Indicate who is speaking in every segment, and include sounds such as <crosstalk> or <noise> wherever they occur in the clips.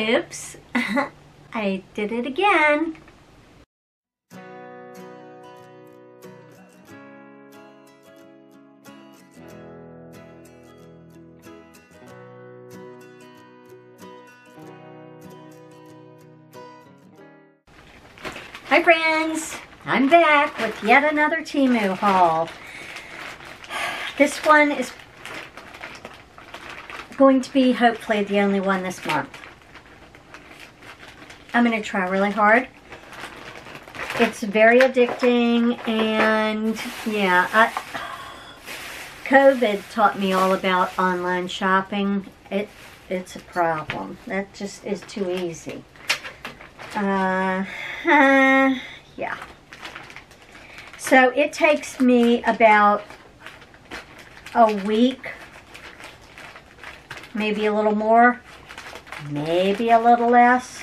Speaker 1: Oops, <laughs> I did it again. Hi friends, I'm back with yet another Temu haul. This one is going to be hopefully the only one this month. I'm going to try really hard. It's very addicting and yeah, I, COVID taught me all about online shopping. It It's a problem. That just is too easy. Uh, uh, <laughs> yeah. So it takes me about a week, maybe a little more, maybe a little less,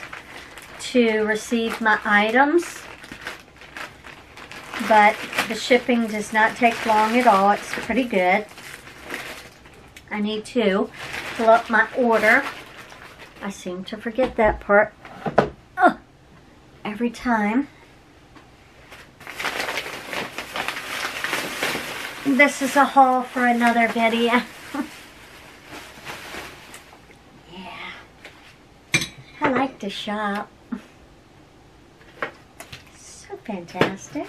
Speaker 1: to receive my items. But the shipping does not take long at all. It's pretty good. I need to pull up my order. I seem to forget that part every time. This is a haul for another video. <laughs> yeah. I like to shop. Fantastic.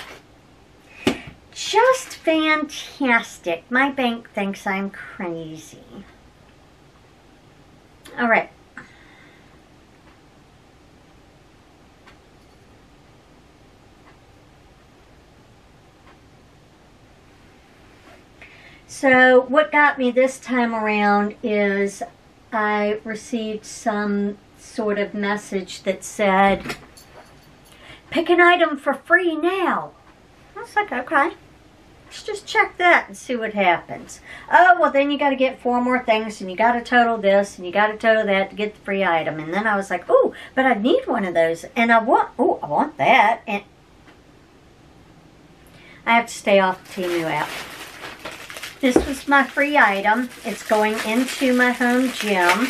Speaker 1: Just fantastic. My bank thinks I'm crazy. All right. So what got me this time around is I received some sort of message that said, pick an item for free now. I was like, okay, let's just check that and see what happens. Oh, well then you got to get four more things and you got to total this and you got to total that to get the free item. And then I was like, oh, but I need one of those and I want, oh, I want that. And I have to stay off the Temu app. This was my free item. It's going into my home gym.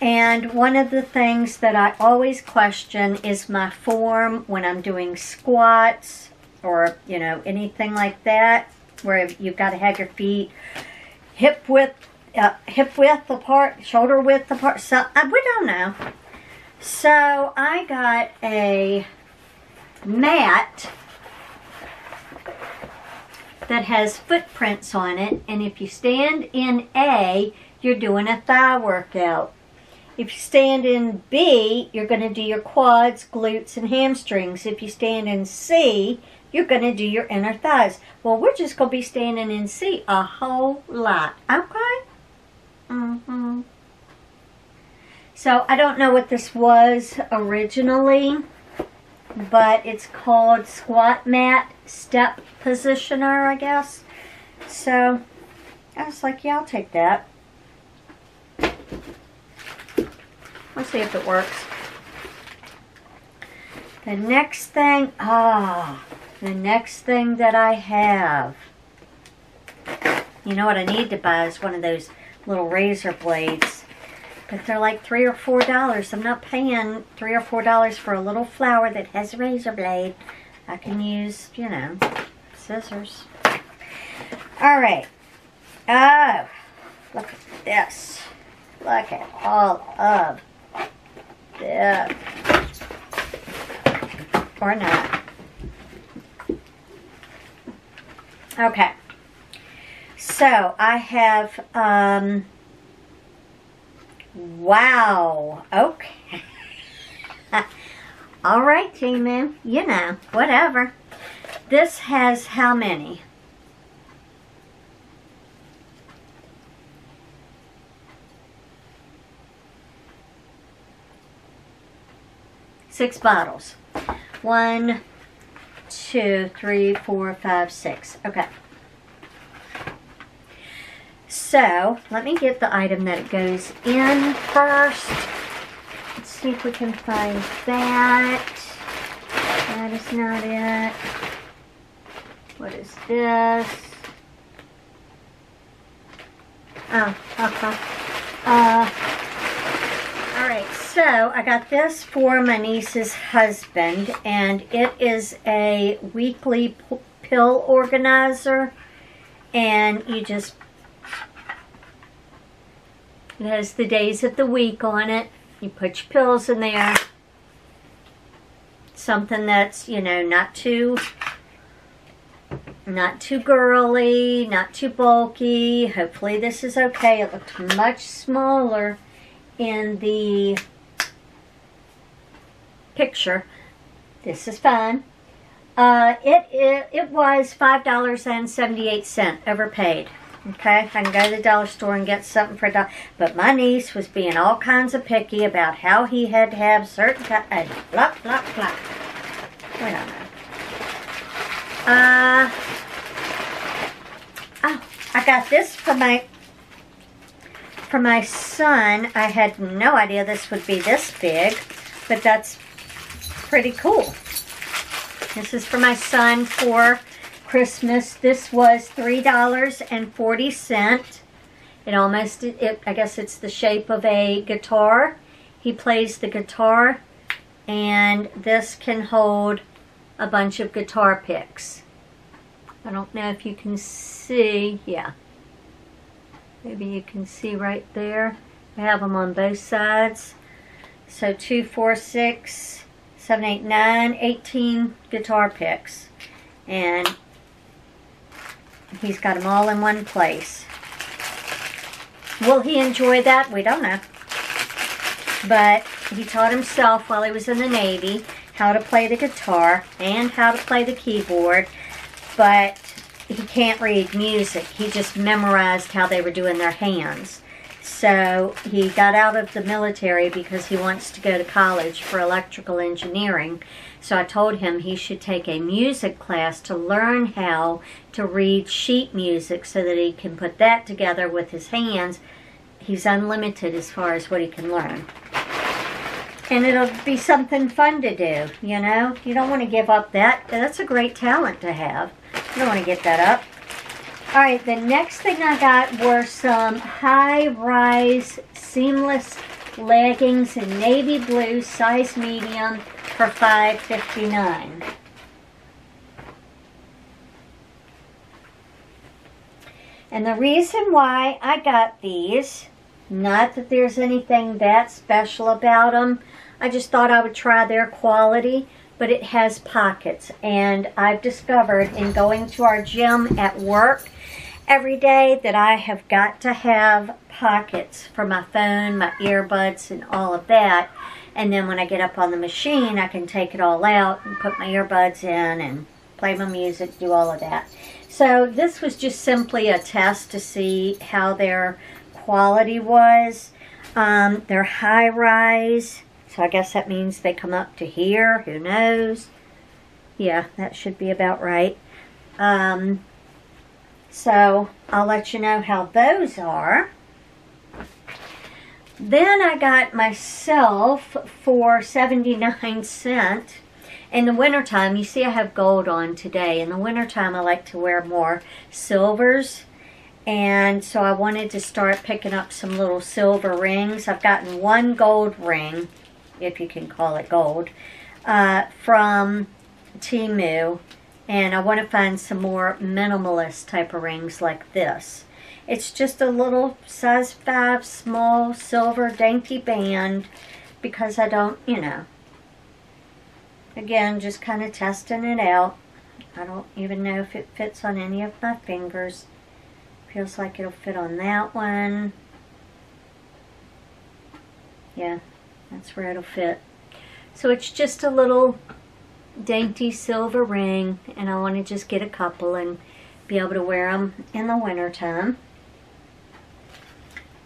Speaker 1: And one of the things that I always question is my form when I'm doing squats or, you know, anything like that where you've got to have your feet hip width, uh, hip width apart, shoulder width apart. So, uh, we don't know. So I got a mat that has footprints on it. And if you stand in A, you're doing a thigh workout. If you stand in B, you're going to do your quads, glutes, and hamstrings. If you stand in C, you're going to do your inner thighs. Well, we're just going to be standing in C a whole lot. Okay? Mm-hmm. So, I don't know what this was originally but it's called squat mat step positioner, I guess. So I was like, yeah, I'll take that. Let's see if it works. The next thing, ah, the next thing that I have, you know what I need to buy is one of those little razor blades but they're like three or four dollars. I'm not paying three or four dollars for a little flower that has a razor blade. I can use, you know, scissors. Alright. Oh, look at this. Look at all of this. Or not. Okay. So, I have, um, Wow. Okay. <laughs> All right, T-Man. You know, whatever. This has how many? Six bottles. One, two, three, four, five, six. Okay. So, let me get the item that it goes in first. Let's see if we can find that. That is not it. What is this? Oh, okay. Uh, all right, so I got this for my niece's husband, and it is a weekly pill organizer, and you just it has the days of the week on it. You put your pills in there. Something that's you know not too not too girly, not too bulky. Hopefully this is okay. It looked much smaller in the picture. This is fun. Uh, it, it, it was $5.78 overpaid. Okay, I can go to the dollar store and get something for a dollar. But my niece was being all kinds of picky about how he had to have certain kind uh, blah, blah, blah. We don't know. Uh, oh, I got this for my for my son. I had no idea this would be this big, but that's pretty cool. This is for my son for Christmas. This was three dollars and forty cent. It almost, it, I guess it's the shape of a guitar. He plays the guitar, and this can hold a bunch of guitar picks. I don't know if you can see, yeah. Maybe you can see right there. I have them on both sides. So two, four, six, seven, eight, nine, 18 guitar picks. And he's got them all in one place. Will he enjoy that? We don't know. But he taught himself while he was in the Navy how to play the guitar and how to play the keyboard, but he can't read music. He just memorized how they were doing their hands. So he got out of the military because he wants to go to college for electrical engineering. So I told him he should take a music class to learn how to read sheet music so that he can put that together with his hands. He's unlimited as far as what he can learn and it'll be something fun to do, you know? You don't want to give up that. That's a great talent to have. You don't want to get that up. All right, the next thing I got were some high-rise seamless leggings in navy blue, size medium, for $5.59. And the reason why I got these, not that there's anything that special about them, I just thought I would try their quality, but it has pockets. And I've discovered in going to our gym at work every day that I have got to have pockets for my phone, my earbuds, and all of that. And then when I get up on the machine, I can take it all out and put my earbuds in and play my music, do all of that. So this was just simply a test to see how their quality was. Um, they're high rise. So I guess that means they come up to here. Who knows? Yeah, that should be about right. Um, so I'll let you know how those are. Then I got myself for 79 cents. In the wintertime, you see I have gold on today. In the wintertime, I like to wear more silvers. And so I wanted to start picking up some little silver rings. I've gotten one gold ring if you can call it gold, uh, from Temu. And I want to find some more minimalist type of rings like this. It's just a little size 5 small silver dainty band because I don't, you know, again, just kind of testing it out. I don't even know if it fits on any of my fingers. Feels like it'll fit on that one. Yeah, that's where it'll fit. So it's just a little dainty silver ring and I want to just get a couple and be able to wear them in the wintertime.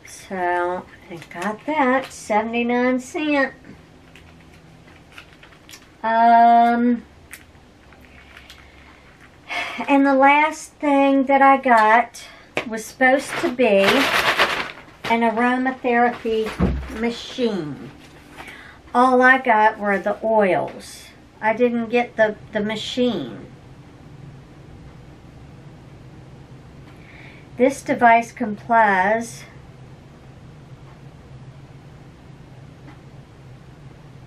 Speaker 1: So I got that, 79 cent. Um, and the last thing that I got was supposed to be an aromatherapy machine all I got were the oils. I didn't get the, the machine. This device complies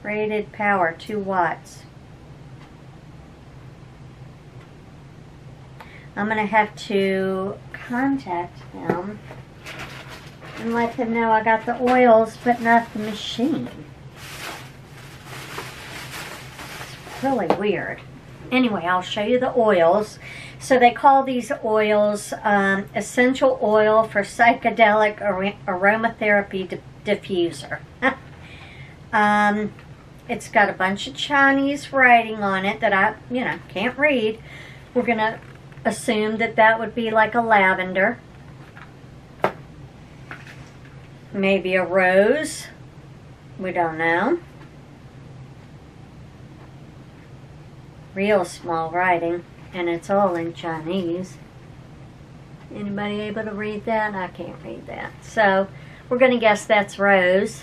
Speaker 1: rated power 2 watts. I'm going to have to contact him and let him know I got the oils but not the machine. Really weird. Anyway, I'll show you the oils. So they call these oils um, essential oil for psychedelic ar aromatherapy di diffuser. <laughs> um, it's got a bunch of Chinese writing on it that I, you know, can't read. We're going to assume that that would be like a lavender. Maybe a rose. We don't know. Real small writing, and it's all in Chinese. Anybody able to read that? I can't read that. So, we're going to guess that's rose.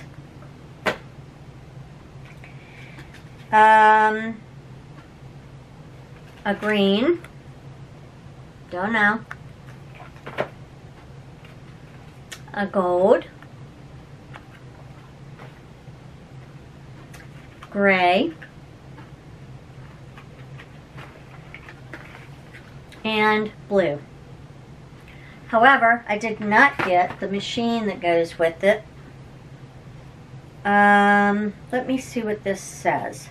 Speaker 1: Um, a green. Don't know. A gold. Gray. And blue. However, I did not get the machine that goes with it. Um, let me see what this says.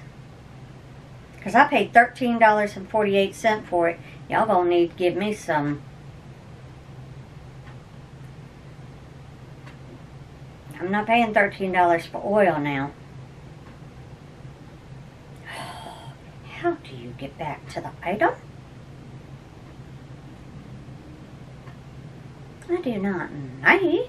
Speaker 1: Because I paid $13.48 for it. Y'all gonna need to give me some. I'm not paying $13 for oil now. <sighs> How do you get back to the item? I do not know.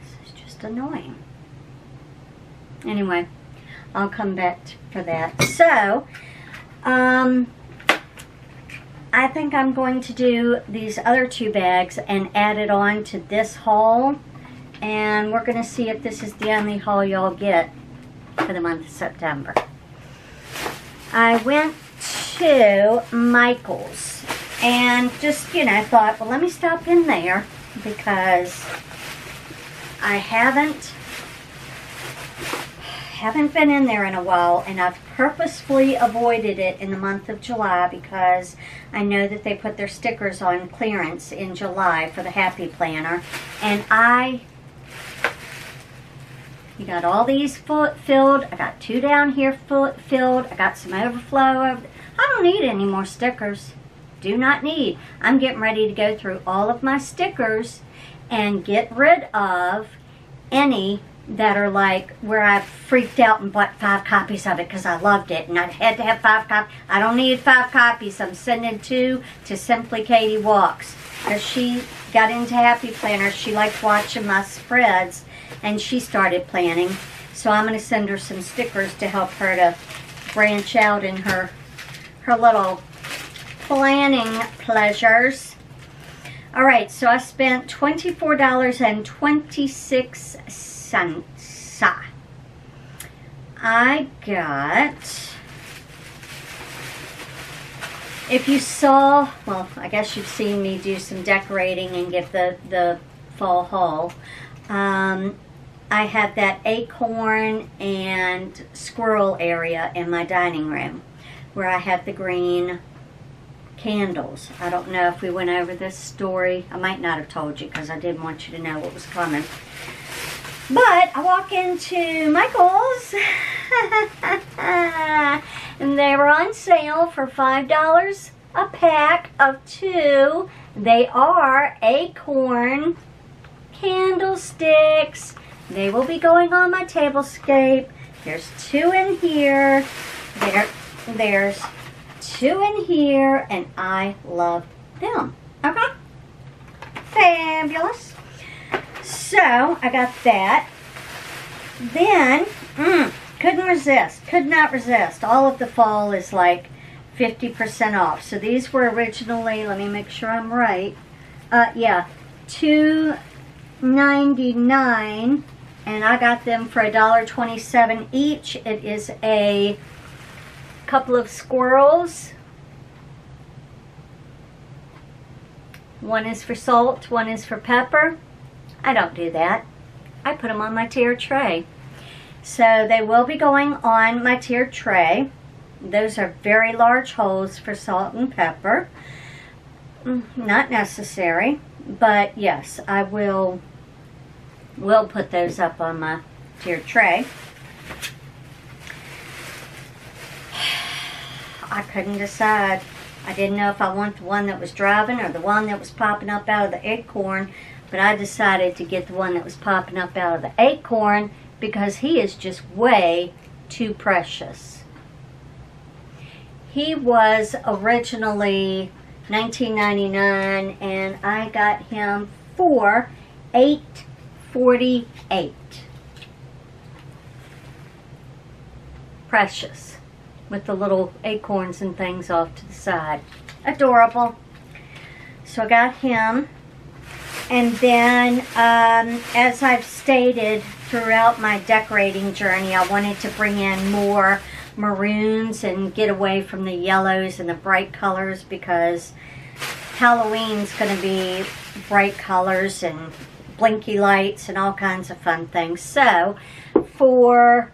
Speaker 1: This is just annoying. Anyway, I'll come back for that. So, um, I think I'm going to do these other two bags and add it on to this haul. And we're going to see if this is the only haul y'all get for the month of September. I went to Michaels and just, you know, I thought, well, let me stop in there because I haven't haven't been in there in a while and I've purposefully avoided it in the month of July because I know that they put their stickers on clearance in July for the Happy Planner and I you got all these foot filled I got two down here foot filled I got some overflow I don't need any more stickers do not need I'm getting ready to go through all of my stickers and get rid of any that are like where I freaked out and bought five copies of it because I loved it and I had to have five copies. I don't need five copies. I'm sending two to Simply Katie Walks. As she got into Happy Planner, she liked watching my spreads and she started planning. So I'm going to send her some stickers to help her to branch out in her her little planning pleasures. All right, so I spent $24.26. I got, if you saw, well, I guess you've seen me do some decorating and give the, the fall haul. Um, I have that acorn and squirrel area in my dining room where I have the green candles. I don't know if we went over this story. I might not have told you because I didn't want you to know what was coming. But I walk into Michaels <laughs> and they were on sale for $5 a pack of two. They are acorn candlesticks. They will be going on my tablescape. There's two in here. There, there's two in here, and I love them. Okay? Fabulous. So, I got that. Then, mm, couldn't resist. Could not resist. All of the fall is like 50% off. So these were originally, let me make sure I'm right. Uh, yeah, two ninety nine, and I got them for a dollar twenty seven each. It is a couple of squirrels. One is for salt, one is for pepper. I don't do that. I put them on my tiered tray. So they will be going on my tiered tray. Those are very large holes for salt and pepper. Mm, not necessary, but yes, I will will put those up on my tier tray. <sighs> I couldn't decide. I didn't know if I want the one that was driving or the one that was popping up out of the acorn, but I decided to get the one that was popping up out of the acorn because he is just way too precious. He was originally 19.99 and I got him for 8.48. Precious with the little acorns and things off to the side. Adorable. So I got him. And then, um, as I've stated throughout my decorating journey, I wanted to bring in more maroons and get away from the yellows and the bright colors because Halloween's going to be bright colors and blinky lights and all kinds of fun things. So, for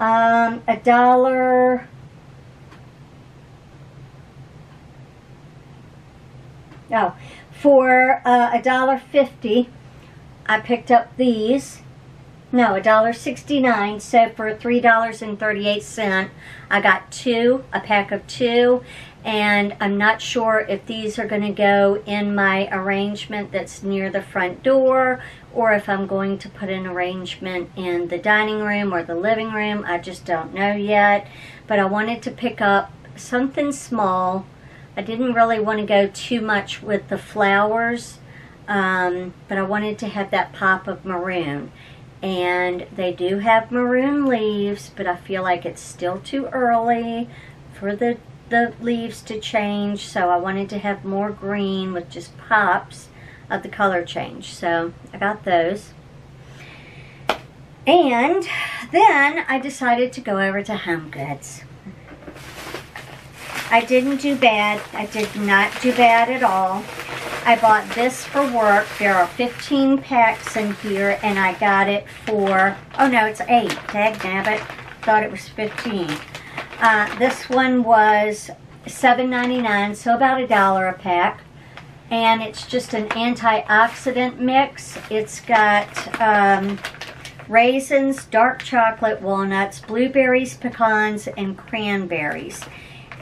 Speaker 1: um, a dollar No, for uh, a dollar fifty, I picked up these. No, a dollar sixty-nine. So for three dollars and thirty-eight cent, I got two, a pack of two, and I'm not sure if these are going to go in my arrangement that's near the front door, or if I'm going to put an arrangement in the dining room or the living room. I just don't know yet. But I wanted to pick up something small I didn't really want to go too much with the flowers, um, but I wanted to have that pop of maroon. And they do have maroon leaves, but I feel like it's still too early for the, the leaves to change. So I wanted to have more green with just pops of the color change. So I got those. And then I decided to go over to Home Goods. I didn't do bad. I did not do bad at all. I bought this for work. There are 15 packs in here, and I got it for, oh no, it's 8. Tag nabbit. Thought it was 15. Uh, this one was $7.99, so about a dollar a pack. And it's just an antioxidant mix. It's got um, raisins, dark chocolate, walnuts, blueberries, pecans, and cranberries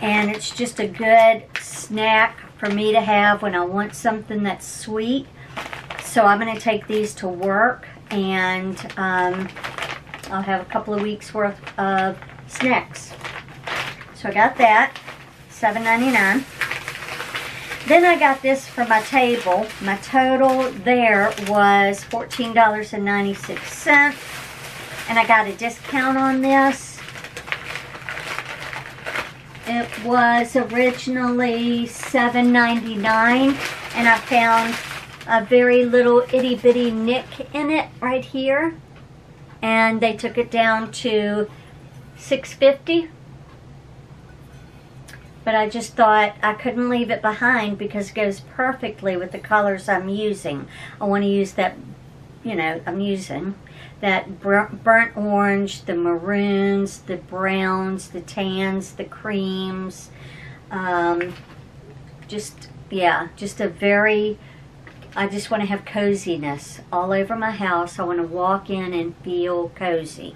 Speaker 1: and it's just a good snack for me to have when I want something that's sweet. So I'm going to take these to work and um, I'll have a couple of weeks worth of snacks. So I got that, $7.99. Then I got this for my table. My total there was $14.96 and I got a discount on this it was originally $7.99 and I found a very little itty bitty nick in it right here and they took it down to 650 but I just thought I couldn't leave it behind because it goes perfectly with the colors I'm using. I want to use that, you know, I'm using that burnt orange, the maroons, the browns, the tans, the creams. Um, just, yeah, just a very, I just want to have coziness all over my house. I want to walk in and feel cozy.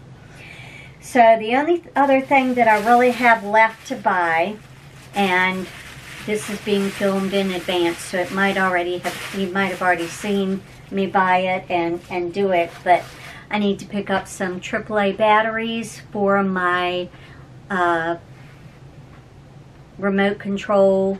Speaker 1: So the only other thing that I really have left to buy, and this is being filmed in advance, so it might already have, you might have already seen me buy it and, and do it, but I need to pick up some AAA batteries for my uh, remote control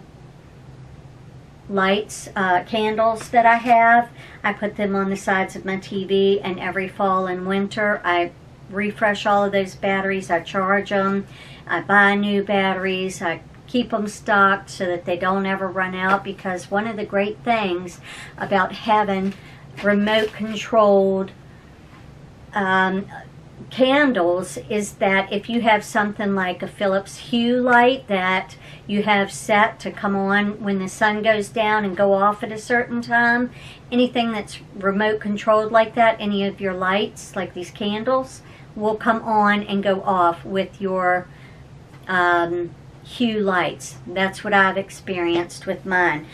Speaker 1: lights, uh, candles that I have. I put them on the sides of my TV and every fall and winter I refresh all of those batteries. I charge them. I buy new batteries. I keep them stocked so that they don't ever run out because one of the great things about having remote controlled um, candles is that if you have something like a Philips Hue light that you have set to come on when the sun goes down and go off at a certain time, anything that's remote controlled like that, any of your lights, like these candles, will come on and go off with your um, Hue lights. That's what I've experienced with mine.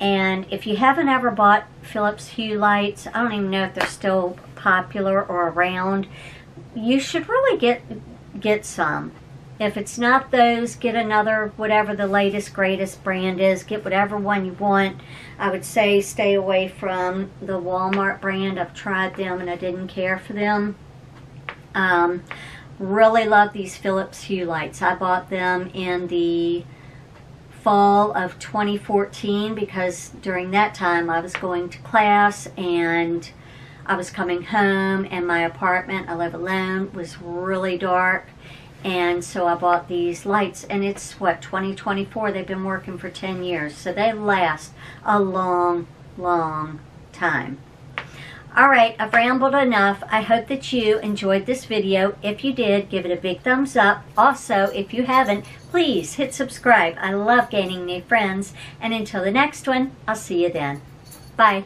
Speaker 1: And if you haven't ever bought Philips Hue lights, I don't even know if they're still popular or around. You should really get get some. If it's not those, get another, whatever the latest, greatest brand is. Get whatever one you want. I would say stay away from the Walmart brand. I've tried them and I didn't care for them. Um, really love these Philips Hue lights. I bought them in the fall of 2014 because during that time I was going to class and I was coming home and my apartment, I live alone, was really dark. And so I bought these lights and it's what, 2024, they've been working for 10 years. So they last a long, long time. Alright, I've rambled enough. I hope that you enjoyed this video. If you did, give it a big thumbs up. Also, if you haven't, please hit subscribe. I love gaining new friends. And until the next one, I'll see you then. Bye.